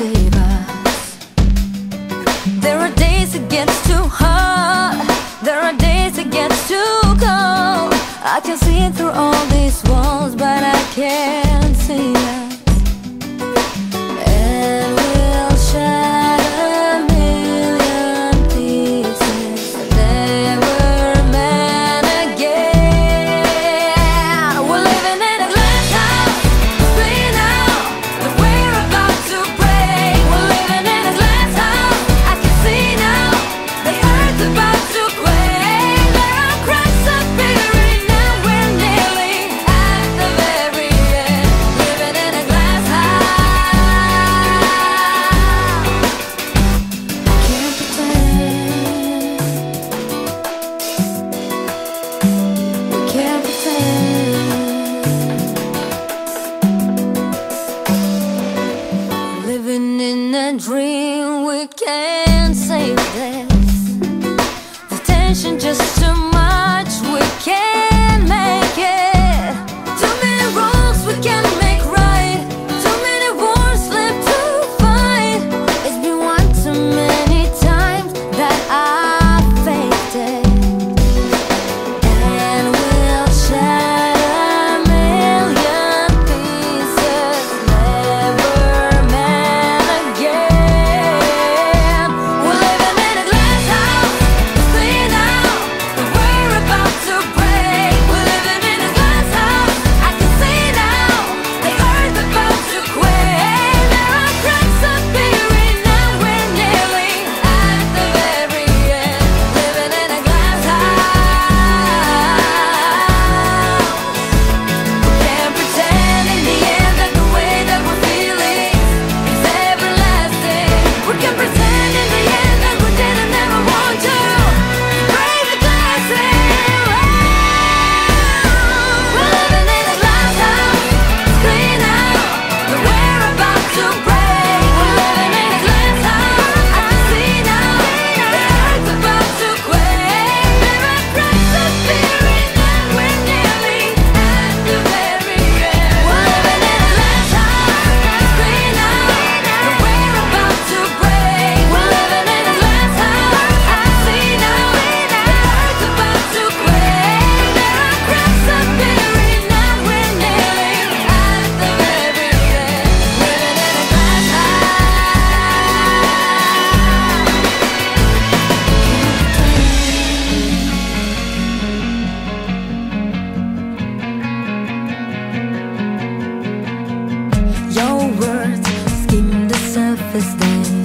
save us. There are days it gets too hot There are days it gets too cold. I can see through all these walls but I can't The tension just too much, we can't toughest thing